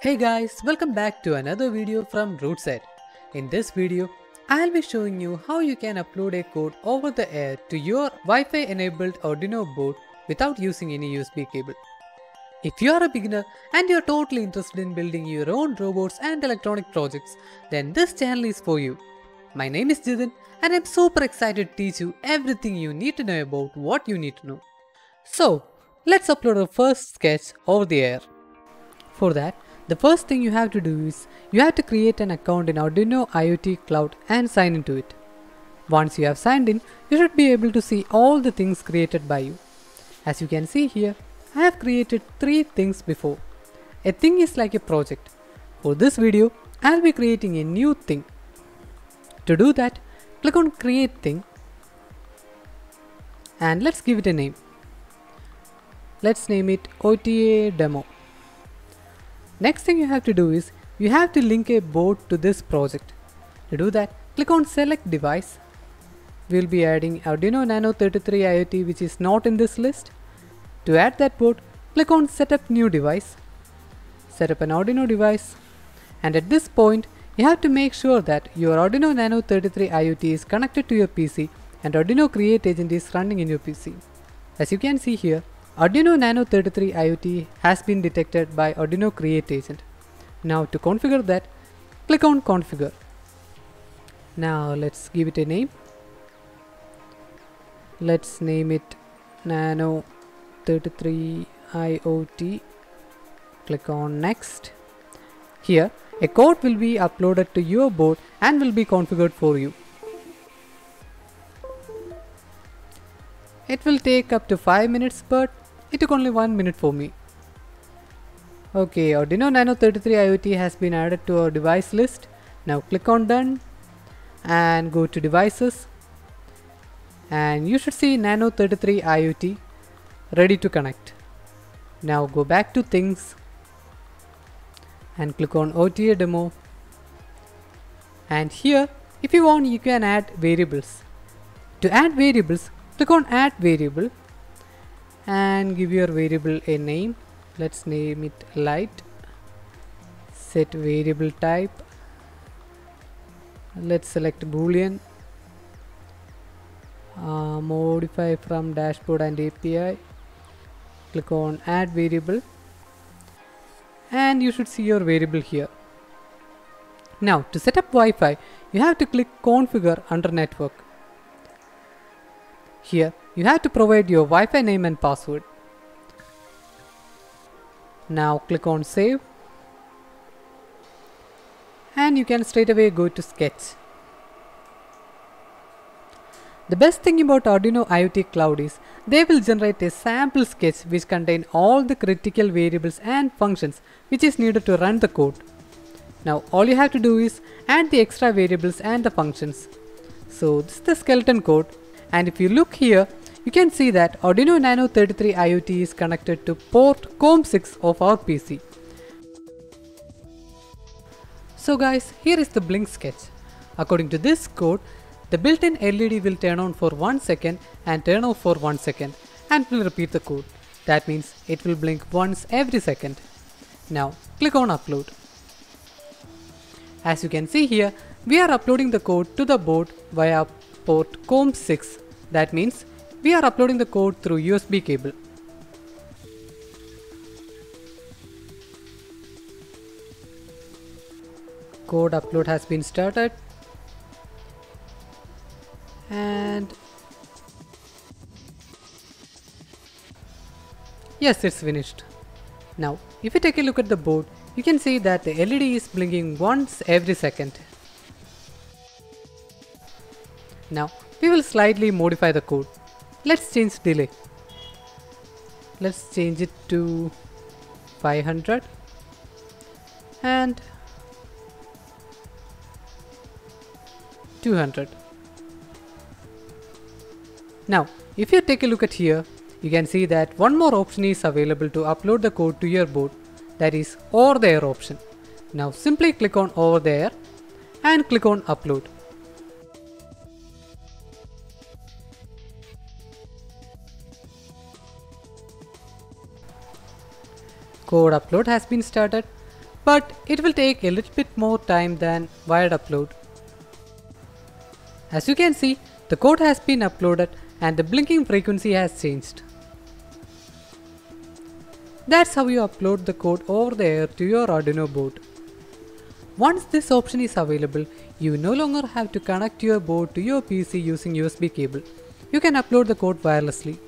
Hey guys, welcome back to another video from RootSaid. In this video, I'll be showing you how you can upload a code over the air to your Wi-Fi enabled Arduino board without using any USB cable. If you are a beginner and you're totally interested in building your own robots and electronic projects, then this channel is for you. My name is Jithin and I'm super excited to teach you everything you need to know about what you need to know. So, let's upload our first sketch over the air. For that, the first thing you have to do is you have to create an account in Arduino IoT Cloud and sign into it. Once you have signed in, you should be able to see all the things created by you. As you can see here, I have created three things before. A thing is like a project. For this video, I'll be creating a new thing. To do that, click on create thing and let's give it a name. Let's name it OTA demo. Next thing you have to do is you have to link a board to this project. To do that, click on select device. We'll be adding Arduino Nano 33 IoT which is not in this list. To add that board, click on setup new device. Set up an Arduino device. And at this point, you have to make sure that your Arduino Nano 33 IoT is connected to your PC and Arduino Create Agent is running in your PC. As you can see here, Arduino Nano 33 IoT has been detected by Arduino Create Agent. Now to configure that, click on configure. Now let's give it a name. Let's name it Nano 33 IoT. Click on next. Here, a code will be uploaded to your board and will be configured for you. It will take up to 5 minutes but it took only 1 minute for me. Okay, Arduino Nano 33 IoT has been added to our device list. Now click on done and go to devices and you should see Nano 33 IoT ready to connect. Now go back to things and click on OTA demo and here if you want you can add variables. To add variables click on add variable and give your variable a name. Let's name it light. Set variable type. Let's select boolean. Uh, modify from dashboard and API click on add variable. And you should see your variable here. Now to set up Wi-Fi you have to click configure under network. Here, you have to provide your Wi-Fi name and password. Now click on save and you can straight away go to sketch. The best thing about Arduino IoT Cloud is they will generate a sample sketch which contain all the critical variables and functions which is needed to run the code. Now all you have to do is add the extra variables and the functions. So this is the skeleton code and if you look here you can see that Arduino Nano 33 IoT is connected to port COM6 of our PC. So guys here is the blink sketch. According to this code the built-in LED will turn on for 1 second and turn off for 1 second and will repeat the code. That means it will blink once every second. Now click on upload. As you can see here we are uploading the code to the board via port COM6. That means we are uploading the code through USB cable. Code upload has been started and yes it's finished. Now if you take a look at the board you can see that the LED is blinking once every second. Now we will slightly modify the code. Let's change delay. Let's change it to 500 and 200. Now if you take a look at here you can see that one more option is available to upload the code to your board that is over the air option. Now simply click on over the air and click on upload. Code upload has been started. but it will take a little bit more time than wired upload. As you can see, the code has been uploaded and the blinking frequency has changed. That's how you upload the code over the air to your Arduino board. Once this option is available, you no longer have to connect your board to your PC using USB cable. You can upload the code wirelessly.